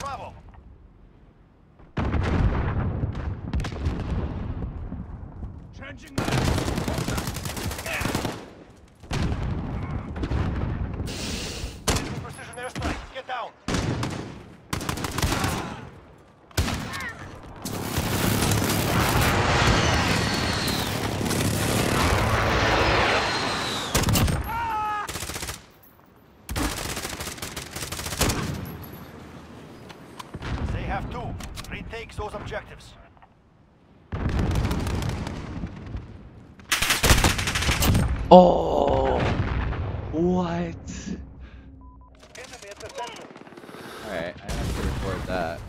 Bravo. Changing Precision have two. Retake those objectives. Oh, what? Enemy at the center. All right, I have to record that.